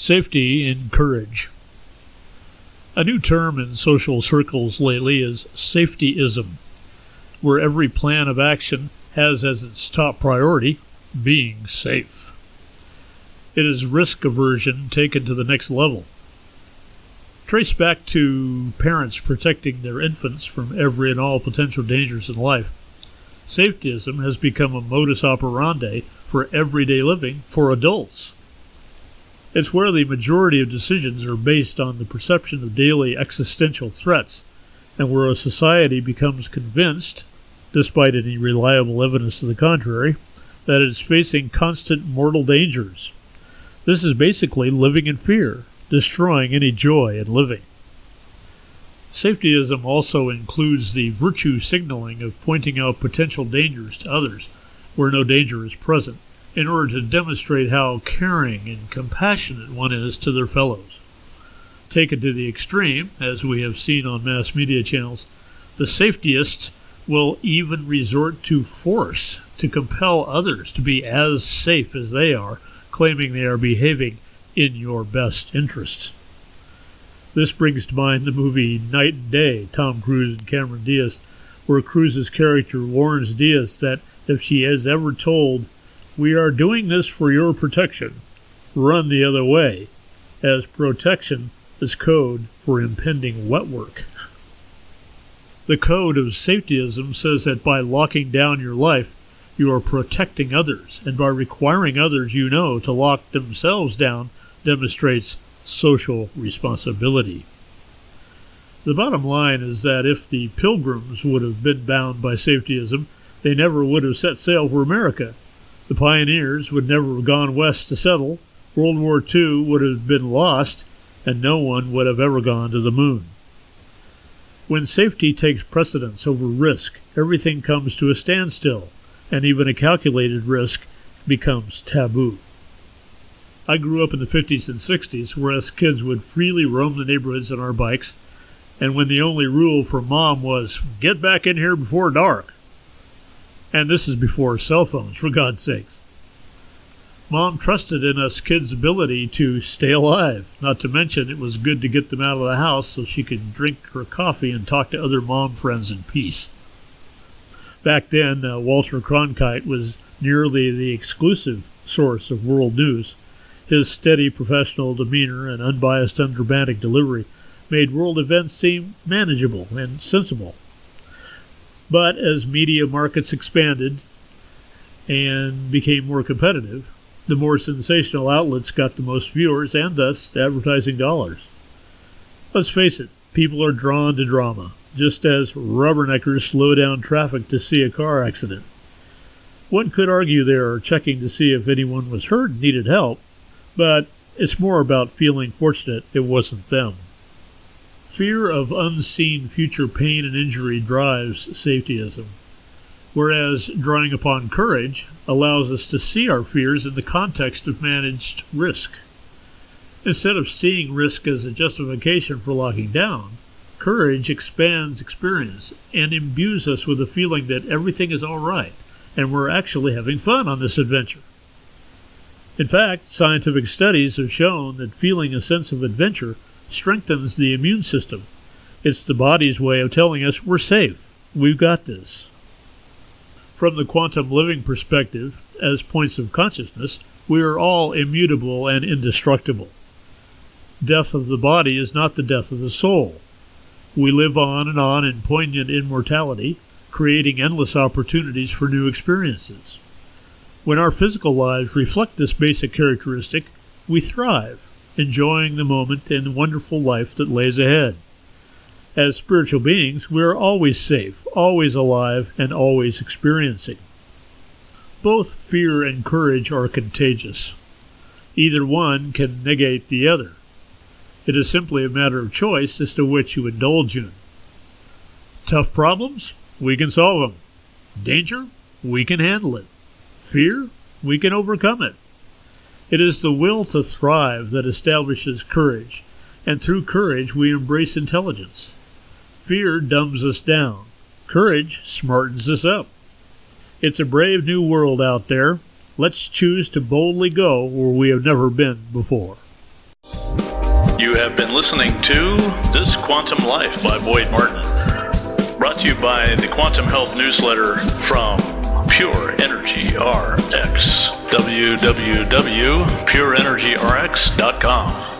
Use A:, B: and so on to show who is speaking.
A: Safety and courage. A new term in social circles lately is safetyism, where every plan of action has as its top priority being safe. It is risk aversion taken to the next level. Trace back to parents protecting their infants from every and all potential dangers in life. Safetyism has become a modus operandi for everyday living for adults. It's where the majority of decisions are based on the perception of daily existential threats, and where a society becomes convinced, despite any reliable evidence to the contrary, that it is facing constant mortal dangers. This is basically living in fear, destroying any joy in living. Safetyism also includes the virtue signaling of pointing out potential dangers to others where no danger is present in order to demonstrate how caring and compassionate one is to their fellows. Taken to the extreme, as we have seen on mass media channels, the safetyists will even resort to force to compel others to be as safe as they are, claiming they are behaving in your best interests. This brings to mind the movie Knight and Day, Tom Cruise and Cameron Diaz, where Cruise's character warns Diaz that if she is ever told we are doing this for your protection. Run the other way, as protection is code for impending wet work. The code of safetyism says that by locking down your life, you are protecting others, and by requiring others you know to lock themselves down demonstrates social responsibility. The bottom line is that if the pilgrims would have been bound by safetyism, they never would have set sail for America the pioneers would never have gone west to settle, World War II would have been lost, and no one would have ever gone to the moon. When safety takes precedence over risk, everything comes to a standstill, and even a calculated risk becomes taboo. I grew up in the 50s and 60s, where us kids would freely roam the neighborhoods on our bikes, and when the only rule for mom was, get back in here before dark, and this is before cell phones, for God's sakes. Mom trusted in us kids' ability to stay alive, not to mention it was good to get them out of the house so she could drink her coffee and talk to other mom friends in peace. Back then, uh, Walter Cronkite was nearly the exclusive source of world news. His steady professional demeanor and unbiased undramatic delivery made world events seem manageable and sensible. But as media markets expanded and became more competitive, the more sensational outlets got the most viewers and thus advertising dollars. Let's face it, people are drawn to drama, just as rubberneckers slow down traffic to see a car accident. One could argue they are checking to see if anyone was hurt and needed help, but it's more about feeling fortunate it wasn't them. Fear of unseen future pain and injury drives safetyism, whereas drawing upon courage allows us to see our fears in the context of managed risk. Instead of seeing risk as a justification for locking down, courage expands experience and imbues us with a feeling that everything is all right and we're actually having fun on this adventure. In fact, scientific studies have shown that feeling a sense of adventure strengthens the immune system. It's the body's way of telling us we're safe. We've got this. From the quantum living perspective, as points of consciousness, we are all immutable and indestructible. Death of the body is not the death of the soul. We live on and on in poignant immortality, creating endless opportunities for new experiences. When our physical lives reflect this basic characteristic, we thrive enjoying the moment and the wonderful life that lays ahead. As spiritual beings, we are always safe, always alive, and always experiencing. Both fear and courage are contagious. Either one can negate the other. It is simply a matter of choice as to which you indulge in. Tough problems? We can solve them. Danger? We can handle it. Fear? We can overcome it. It is the will to thrive that establishes courage, and through courage we embrace intelligence. Fear dumbs us down. Courage smartens us up. It's a brave new world out there. Let's choose to boldly go where we have never been before.
B: You have been listening to This Quantum Life by Boyd Martin. Brought to you by the Quantum Health newsletter from Pure Energy RX. www.pureenergyrx.com.